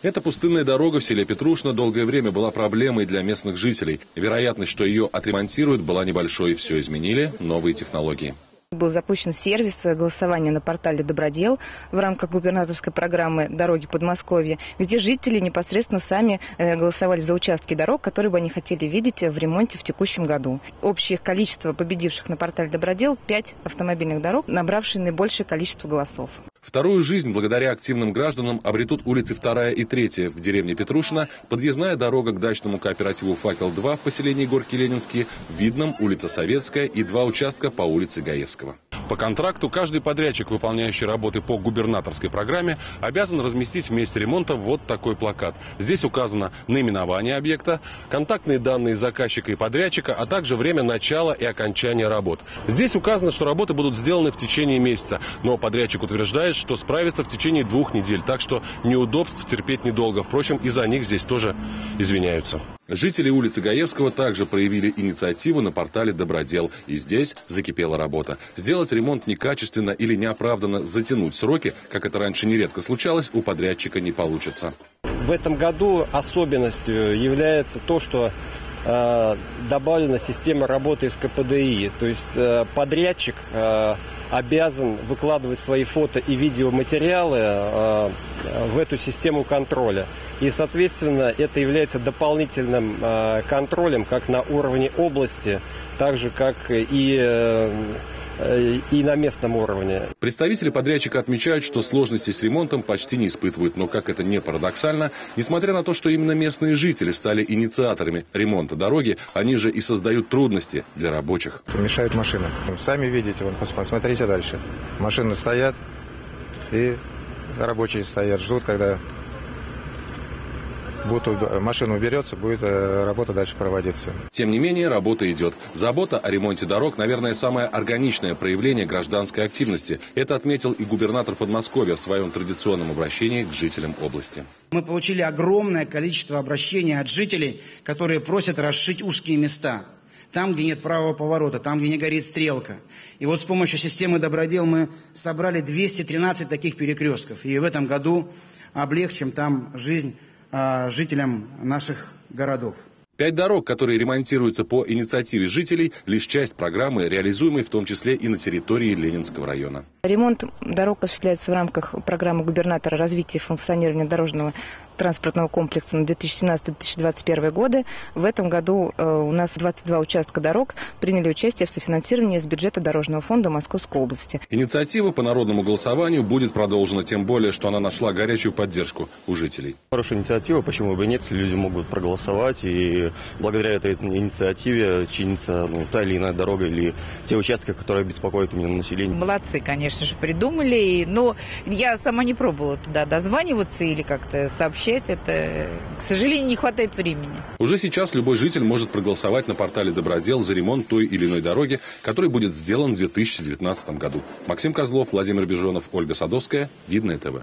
Эта пустынная дорога в селе Петрушно долгое время была проблемой для местных жителей. Вероятность, что ее отремонтируют, была небольшой. Все изменили новые технологии. Был запущен сервис голосования на портале «Добродел» в рамках губернаторской программы «Дороги Подмосковья», где жители непосредственно сами э, голосовали за участки дорог, которые бы они хотели видеть в ремонте в текущем году. Общее количество победивших на портале «Добродел» – 5 автомобильных дорог, набравшие наибольшее количество голосов. Вторую жизнь благодаря активным гражданам обретут улицы 2 и 3 в деревне Петрушина, подъездная дорога к дачному кооперативу «Факел-2» в поселении Горки-Ленинские, Видном, улица Советская и два участка по улице Гаевского. По контракту каждый подрядчик, выполняющий работы по губернаторской программе, обязан разместить в месте ремонта вот такой плакат. Здесь указано наименование объекта, контактные данные заказчика и подрядчика, а также время начала и окончания работ. Здесь указано, что работы будут сделаны в течение месяца, но подрядчик утверждает, что справится в течение двух недель, так что неудобств терпеть недолго. Впрочем, и за них здесь тоже извиняются. Жители улицы Гаевского также проявили инициативу на портале «Добродел». И здесь закипела работа. Сделать ремонт некачественно или неоправданно затянуть сроки, как это раньше нередко случалось, у подрядчика не получится. В этом году особенностью является то, что э, добавлена система работы с КПДИ. То есть э, подрядчик э, обязан выкладывать свои фото и видеоматериалы э, в эту систему контроля. И, соответственно, это является дополнительным э, контролем как на уровне области, так же, как и э, и на местном уровне. Представители подрядчика отмечают, что сложности с ремонтом почти не испытывают, но как это не парадоксально, несмотря на то, что именно местные жители стали инициаторами ремонта дороги, они же и создают трудности для рабочих. Мешают машины. Сами видите, вон, посмотрите дальше. Машины стоят и рабочие стоят, ждут, когда будут, машина уберется, будет э, работа дальше проводиться. Тем не менее, работа идет. Забота о ремонте дорог, наверное, самое органичное проявление гражданской активности. Это отметил и губернатор Подмосковья в своем традиционном обращении к жителям области. Мы получили огромное количество обращений от жителей, которые просят расшить узкие места там, где нет правого поворота, там, где не горит стрелка. И вот с помощью системы «Добродел» мы собрали 213 таких перекрестков. И в этом году облегчим там жизнь жителям наших городов. Пять дорог, которые ремонтируются по инициативе жителей, лишь часть программы, реализуемой в том числе и на территории Ленинского района. Ремонт дорог осуществляется в рамках программы губернатора развития и функционирования дорожного транспортного комплекса на 2017-2021 годы. В этом году э, у нас 22 участка дорог приняли участие в софинансировании из бюджета Дорожного фонда Московской области. Инициатива по народному голосованию будет продолжена, тем более, что она нашла горячую поддержку у жителей. Хорошая инициатива, почему бы нет, люди могут проголосовать, и благодаря этой инициативе чинится ну, та или иная дорога или те участки, которые беспокоят именно население. Молодцы, конечно же, придумали, но я сама не пробовала туда дозваниваться или как-то сообщать сообщать. Это, к сожалению, не хватает времени. Уже сейчас любой житель может проголосовать на портале «Добродел» за ремонт той или иной дороги, который будет сделан в 2019 году. Максим Козлов, Владимир Бежонов, Ольга Садовская. Видное ТВ.